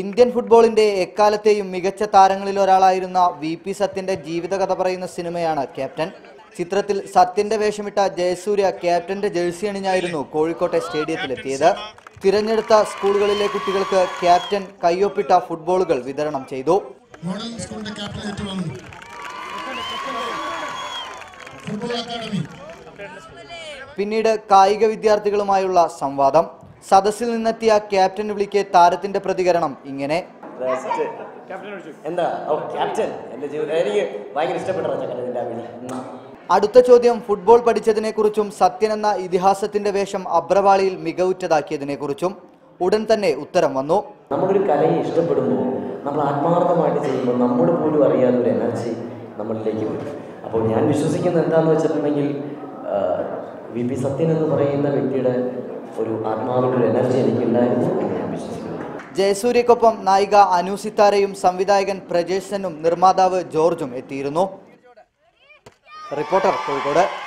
Indian ഫുട്ബോളിന്റെ എക്കാലത്തെയും മികച്ച താരങ്ങളിൽ ഒരാളായിരുന്ന വി പി സത്യന്റെ ജീവിതകഥ പറയുന്ന സിനിമയാണ് ക്യാപ്റ്റൻ. ചിത്രത്തിൽ സത്യന്റെ വേഷമിട്ട ജയസൂര്യ ക്യാപ്റ്റന്റെ ജേഴ്സി അണിഞ്ഞായിരുന്നു കോഴിക്കോട്ടെ സ്റ്റേഡിയത്തിലെത്തിയത്. തിരഞ്ഞെടുത്ത സ്കൂളുകളിലെ കുട്ടികൾക്ക് ക്യാപ്റ്റൻ കയ്യൊപ്പിട്ട ഫുട്ബോളുകൾ വിതരണം ചെയ്തു. പിന്നീട് കായിക വിദ്യാർത്ഥികളുമായുള്ള സംവാദം. സദസ്സിൽ നിന്നെത്തിയ ക്യാപ്റ്റൻ വിളിക്ക് താരത്തിന്റെ പ്രതികരണം. ഇങ്ങനെ. എന്താ? ക്യാപ്റ്റൻ. എന്റെ ജീവിതം. എനിക്ക് ഭയങ്കര ഇഷ്ടപ്പെട്ട ചക്കര അടുത്ത ചോദ്യം ഫുട്ബോൾ പഠിച്ചതിനെ കുറിച്ചും സത്യൻ എന്ന ഇതിഹാസത്തിന്റെ വേഷം അബ്രവാളിയിൽ മികവുറ്റതാക്കിയതിനെ കുറിച്ചും ഉടൻ തന്നെ ഉത്തരം വന്നു. നമ്മളൊരു കലയെ ഇഷ്ടപ്പെടുമ്പോൾ നമ്മൾ ആത്മാർത്ഥമായിട്ട് ചെയ്യുമ്പോൾ നമ്മൾ പോലും അറിയാതെ ഒരു എനർജി നമ്മളിലേക്ക് വരും. അപ്പോൾ ഞാൻ വിശ്വസിക്കുന്നത് എന്താണെന്ന് വെച്ചിട്ടുണ്ടെങ്കിൽ വി പി സത്യൻ എന്ന് പറയുന്ന വ്യക്തിയുടെ ഒരു ആത്മാവിന്റെ ഒരു എനർജി എനിക്കുണ്ടായിരുന്നു എന്ന് ഞാൻ വിശ്വസിക്കുന്നു. ജയസൂര്യക്കൊപ്പം നായിക അനു സിത്താരയും സംവിധായകൻ പ്രജേഷനും നിർമ്മാതാവ് ജോർജും എത്തിയിരുന്നു. റിപ്പോർട്ടർ കോഴിക്കോട്.